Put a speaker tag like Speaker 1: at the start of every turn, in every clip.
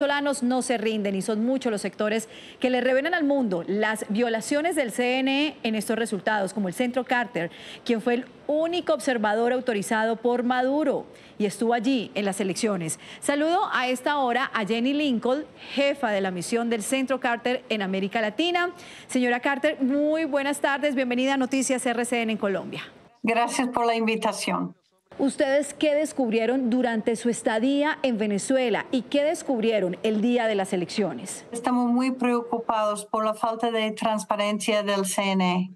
Speaker 1: venezolanos no se rinden y son muchos los sectores que le revelan al mundo las violaciones del CNE en estos resultados, como el Centro Carter, quien fue el único observador autorizado por Maduro y estuvo allí en las elecciones. Saludo a esta hora a Jenny Lincoln, jefa de la misión del Centro Carter en América Latina. Señora Carter, muy buenas tardes, bienvenida a Noticias RCN en Colombia.
Speaker 2: Gracias por la invitación.
Speaker 1: ¿Ustedes qué descubrieron durante su estadía en Venezuela y qué descubrieron el día de las elecciones?
Speaker 2: Estamos muy preocupados por la falta de transparencia del CNE.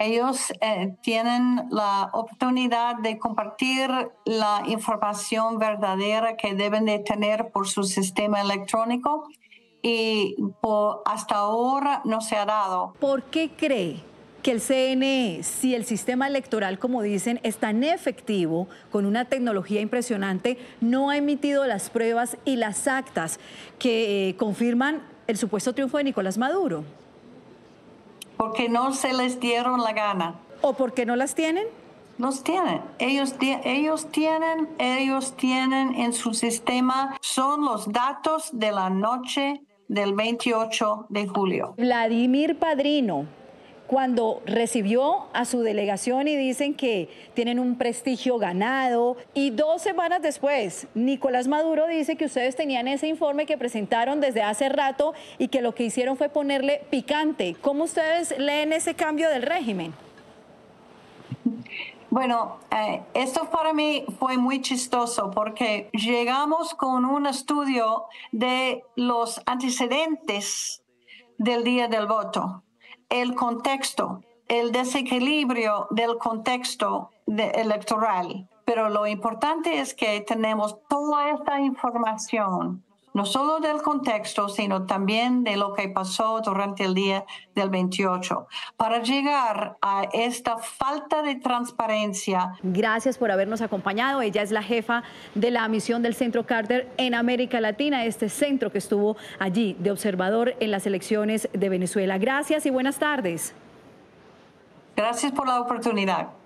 Speaker 2: Ellos eh, tienen la oportunidad de compartir la información verdadera que deben de tener por su sistema electrónico y hasta ahora no se ha dado.
Speaker 1: ¿Por qué cree que el CNE, si el sistema electoral, como dicen, es tan efectivo, con una tecnología impresionante, no ha emitido las pruebas y las actas que eh, confirman el supuesto triunfo de Nicolás Maduro?
Speaker 2: Porque no se les dieron la gana.
Speaker 1: ¿O porque no las tienen?
Speaker 2: Los tienen. Ellos, ellos tienen, ellos tienen en su sistema, son los datos de la noche del 28 de julio.
Speaker 1: Vladimir Padrino, cuando recibió a su delegación y dicen que tienen un prestigio ganado. Y dos semanas después, Nicolás Maduro dice que ustedes tenían ese informe que presentaron desde hace rato y que lo que hicieron fue ponerle picante. ¿Cómo ustedes leen ese cambio del régimen?
Speaker 2: Bueno, eh, esto para mí fue muy chistoso porque llegamos con un estudio de los antecedentes del día del voto el contexto, el desequilibrio del contexto electoral. Pero lo importante es que tenemos toda esta información no solo del contexto, sino también de lo que pasó durante el día del 28, para llegar a esta falta de transparencia.
Speaker 1: Gracias por habernos acompañado. Ella es la jefa de la misión del Centro Carter en América Latina, este centro que estuvo allí de observador en las elecciones de Venezuela. Gracias y buenas tardes.
Speaker 2: Gracias por la oportunidad.